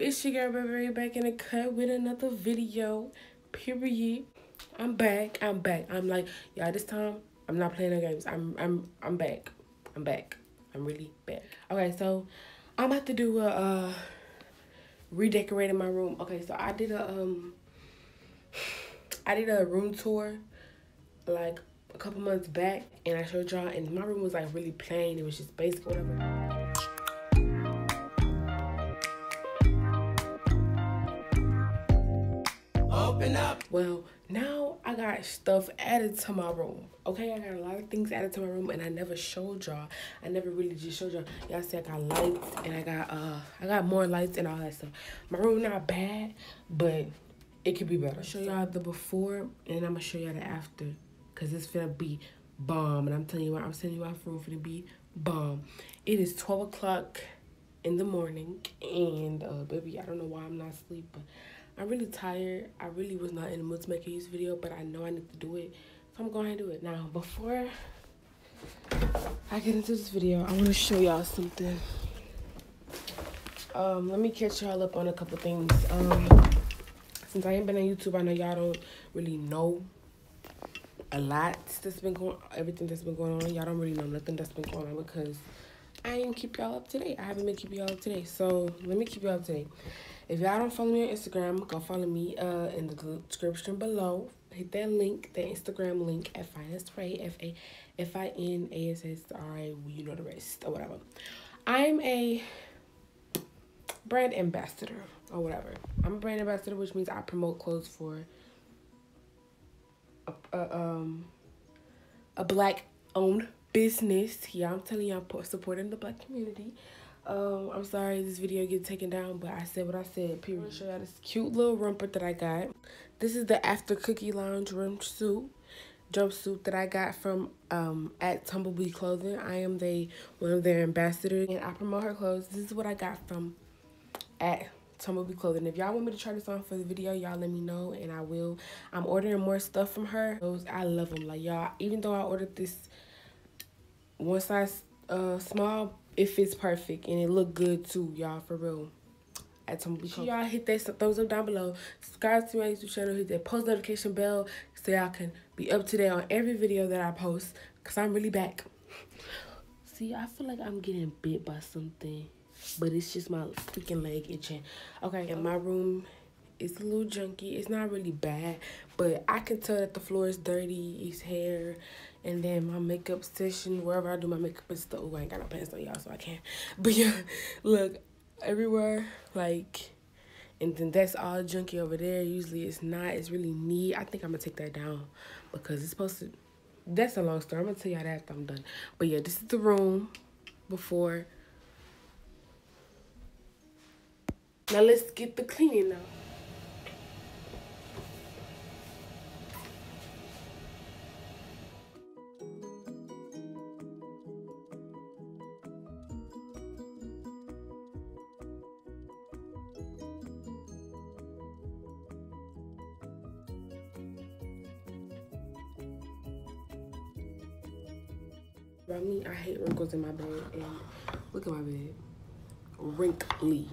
It's your girl Burberry back in the cut with another video. Period. I'm back. I'm back. I'm like, y'all, this time I'm not playing no games. I'm I'm I'm back. I'm back. I'm really back. Okay, so I'm about to do a uh redecorating my room. Okay, so I did a um I did a room tour like a couple months back and I showed y'all and my room was like really plain. It was just basic whatever. Well, now I got stuff added to my room. Okay, I got a lot of things added to my room and I never showed y'all. I never really just showed y'all. Y'all see I got lights and I got uh I got more lights and all that stuff. My room not bad, but it could be better. Show y'all the before and I'm gonna show y'all the after. Cause it's gonna be bomb. And I'm telling you what, I'm sending you my room for to be bomb. It is 12 o'clock in the morning and uh baby, I don't know why I'm not asleep, but I'm really tired. I really was not in the mood to make a use video, but I know I need to do it. So I'm going to do it. Now, before I get into this video, I want to show y'all something. Um, let me catch y'all up on a couple things. Um, since I ain't been on YouTube, I know y'all don't really know a lot that's been going everything that's been going on. Y'all don't really know nothing that's been going on because I ain't keep y'all up to date. I haven't been keeping y'all up to date. So let me keep y'all up to date. If y'all don't follow me on Instagram, go follow me uh in the description below. Hit that link, that Instagram link at Finest Ray, F A F I N A S S R A. You know the rest or whatever. I'm a brand ambassador or whatever. I'm a brand ambassador, which means I promote clothes for a, a um a black owned business. Yeah, I'm telling I'm supporting the black community. Um, I'm sorry this video get taken down, but I said what I said. Period. I'm show y'all this cute little romper that I got. This is the After Cookie Lounge jumpsuit, jumpsuit that I got from um at Tumblebee Clothing. I am the one of their ambassadors, and I promote her clothes. This is what I got from at Tumblebee Clothing. If y'all want me to try this on for the video, y'all let me know, and I will. I'm ordering more stuff from her. Those I love them. Like y'all, even though I ordered this one size uh small it fits perfect and it look good too, y'all, for real. At some sure y'all hit that thumbs up down below. Subscribe to my YouTube channel, hit that post notification bell so y'all can be up to date on every video that I post. Cause I'm really back. See, I feel like I'm getting bit by something. But it's just my freaking leg itching. Okay, in my room it's a little junky. It's not really bad, but I can tell that the floor is dirty. It's hair, and then my makeup session, wherever I do my makeup and stuff. Oh, I ain't got no pants on y'all, so I can't. But yeah, look, everywhere, like, and then that's all junky over there. Usually it's not. It's really neat. I think I'm to take that down because it's supposed to, that's a long story. I'm to tell y'all that after I'm done. But yeah, this is the room before. Now let's get the cleaning now. About me, I hate wrinkles in my bed. And look at my bed. Wrinkly.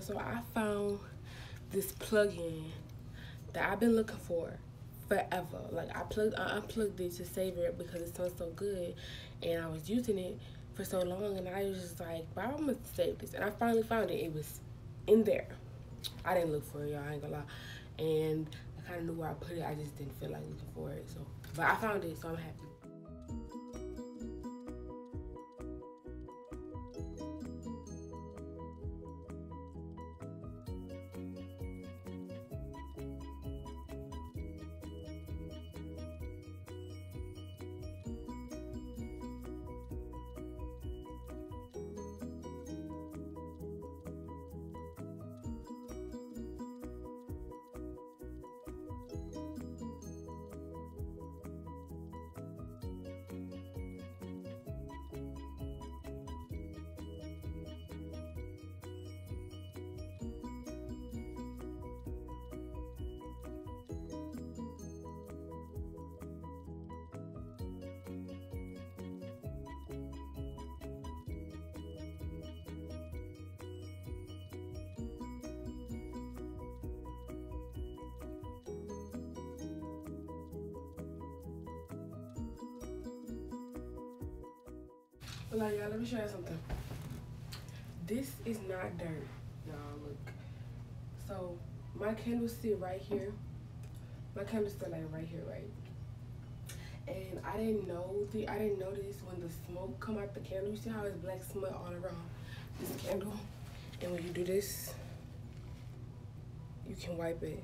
So I found this plug-in that I've been looking for forever. Like I plugged, I unplugged it to save it because it smells so good, and I was using it for so long, and I was just like, "Why I'm gonna save this?" And I finally found it. It was in there. I didn't look for it, y'all. I ain't gonna lie. And I kind of knew where I put it. I just didn't feel like looking for it. So, but I found it, so I'm happy. Like y'all, let me show you something. This is not dirt, y'all. Look. So my candles sit right here. My candles sit like right here, right? And I didn't know the I didn't notice when the smoke come out the candle. You see how it's black smut all around this candle? And when you do this, you can wipe it.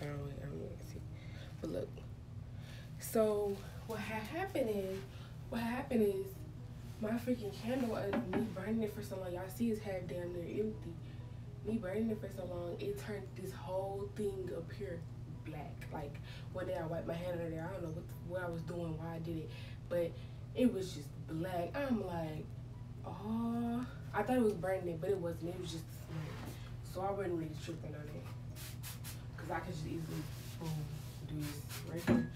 I don't, I don't really see. But look. So what happened is what happened is my freaking candle and me burning it for so long. Y'all see it's half damn near empty. Me burning it for so long, it turned this whole thing up here black. Like one day I wiped my hand under there. I don't know what what I was doing, why I did it, but it was just black. I'm like, oh, I thought it was burning it, but it wasn't. It was just So I wasn't really tripping on it, cause I could just easily boom do this right here.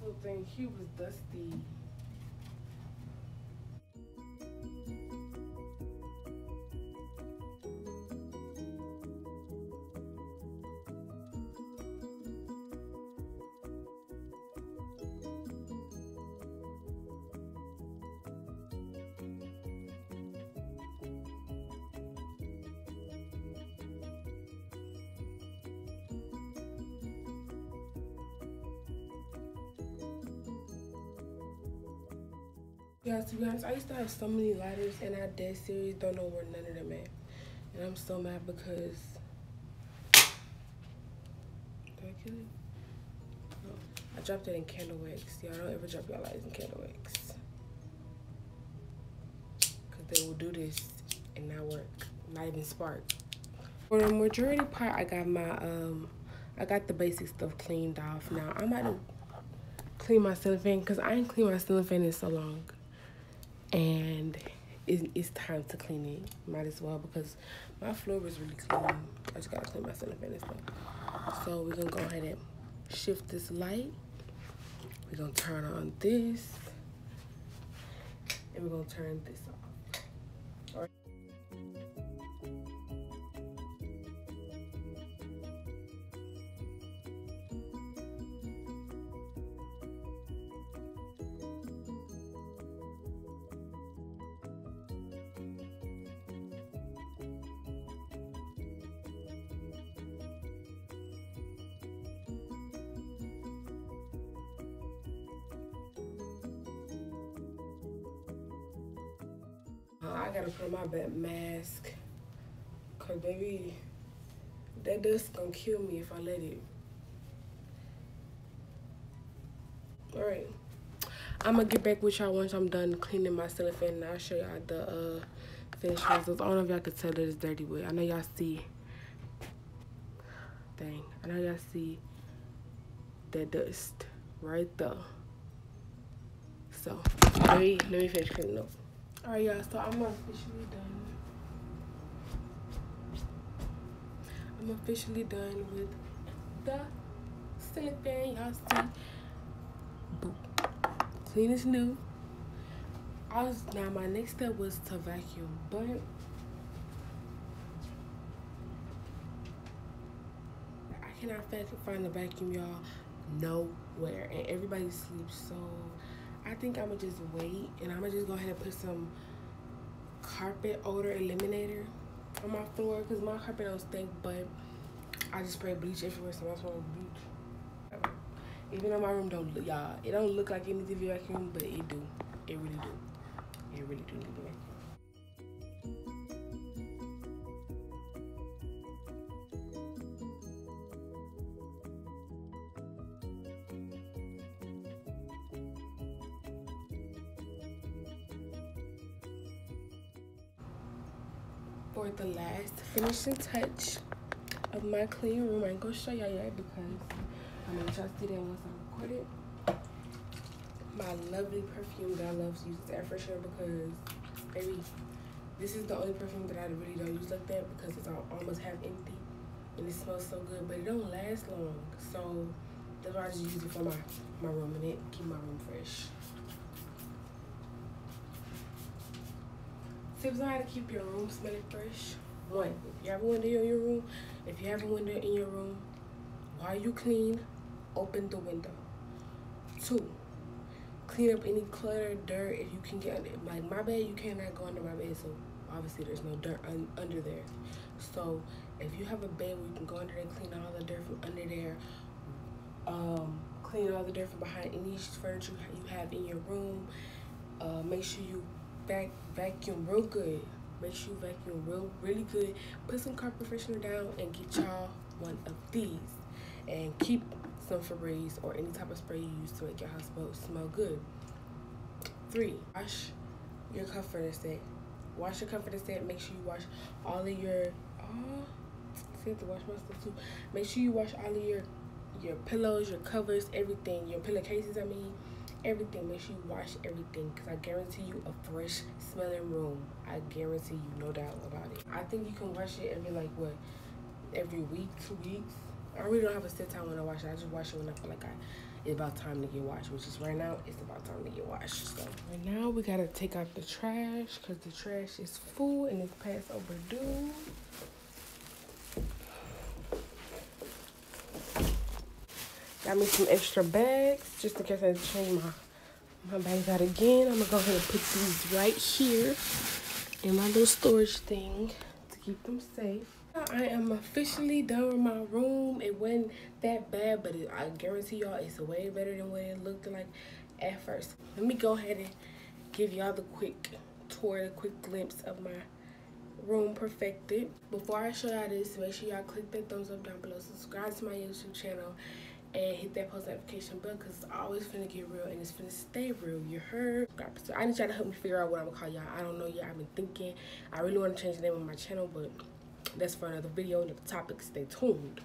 Little thing, he was dusty. To be honest, I used to have so many lighters and I dead serious don't know where none of them at. And I'm so mad because did I kill it? No. I dropped it in candle wax. Y'all don't ever drop your lighters in candle wax. Cause they will do this and not work. Not even spark. For the majority part I got my um I got the basic stuff cleaned off. Now I'm about to clean my ceiling fan because I ain't cleaned my ceiling fan in so long and it, it's time to clean it. Might as well because my floor was really clean. I just gotta clean my ceiling fan and stuff. So we're gonna go ahead and shift this light. We're gonna turn on this, and we're gonna turn this off. I gotta put on my bed mask. Cause baby, that dust gonna kill me if I let it. All right. I'm gonna get back with y'all once I'm done cleaning my fan and I'll show y'all the uh, finished results. I don't know if y'all can tell that it's dirty, but I know y'all see. Dang, I know y'all see that dust right there. So, let me, let me finish cleaning up. Alright, y'all, so I'm officially done. I'm officially done with the fan. Y'all see, clean as new. I was now my next step was to vacuum, but I cannot find the vacuum, y'all, nowhere, and everybody sleeps. So I think I'm gonna just wait, and I'm gonna just go ahead and put some carpet odor eliminator on my floor because my carpet don't stink, but I just spray bleach everywhere, so that's why I bleach. Even though my room don't, look, y'all, it don't look like it needs be vacuum, but it do. It really do. It really do need. For the last finishing touch of my clean room. I ain't gonna show y'all yet because I'm gonna y'all see that once I record it. My lovely perfume that I love to use is air freshener because baby, this is the only perfume that I really don't use like that because it's almost half empty and it smells so good, but it don't last long. So that's why I just use it for my, my room and it keep my room fresh. Tips on how to keep your room smelling fresh. One, if you have a window in your room, if you have a window in your room, while you clean, open the window. Two, clean up any clutter, dirt if you can get under Like my bed, you cannot go under my bed, so obviously there's no dirt un under there. So if you have a bed where you can go under there, clean all the dirt from under there, um, clean all the dirt from behind any furniture you have in your room. Uh, make sure you vac vacuum real good. Make sure you vacuum real really good. Put some carpet freshener down and get y'all one of these. And keep some Febreze or any type of spray you use to make your house smell, good. Three, wash your comforter set. Wash your comforter set. Make sure you wash all of your. Oh, I to wash my stuff too. Make sure you wash all of your your pillows, your covers, everything. Your pillowcases, I mean everything. Make sure you wash everything because I guarantee you a fresh smelling room. I guarantee you, no doubt about it. I think you can wash it every like what, every week, two weeks. I really don't have a set time when I wash it. I just wash it when I feel like I it's about time to get washed, which is right now it's about time to get washed. So right now we gotta take out the trash because the trash is full and it's past overdue. Got me some extra bags just in case I change my my bags out again. I'm gonna go ahead and put these right here in my little storage thing to keep them safe. I am officially done with my room. It wasn't that bad, but it, I guarantee y'all it's way better than what it looked like at first. Let me go ahead and give y'all the quick tour, the quick glimpse of my room perfected. Before I show y'all this, make sure y'all click that thumbs up down below. Subscribe to my YouTube channel and hit that post notification bell because it's always finna get real and it's finna stay real. You heard? So I need y'all to help me figure out what I'm gonna call y'all. I don't know yet. I've been thinking. I really want to change the name of my channel, but that's for another video, another topic. Stay tuned.